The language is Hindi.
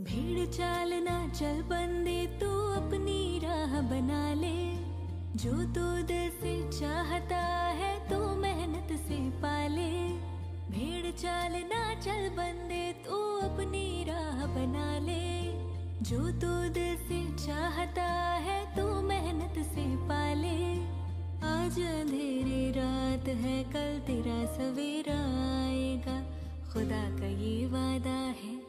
भीड़ चाल ना चल बंदे तू अपनी राह बना ले। जो तू दिल से चाहता है तू मेहनत से पाले। भीड़ चाल ना चल बंदे तू अपनी राह बना ले। जो तू दिल से चाहता है तू मेहनत से पाले। आज अंधेरे रात है, कल तेरा सवेरा आएगा। खुदा का ये वादा है।